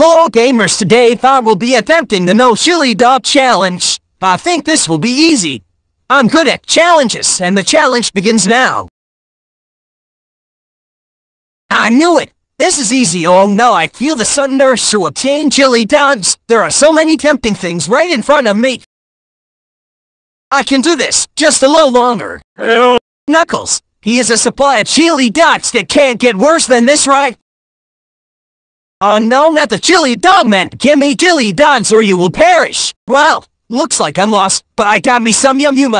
Hello gamers, today I will be attempting the No Chili Dog Challenge. I think this will be easy. I'm good at challenges, and the challenge begins now. I knew it! This is easy, oh no, I feel the sudden urge to obtain chili dogs. There are so many tempting things right in front of me. I can do this, just a little longer. Knuckles, he has a supply of chili dogs that can't get worse than this, right? Oh no, not the chili dog man! Give me chili dogs or you will perish! Well, looks like I'm lost, but I got me some yum yum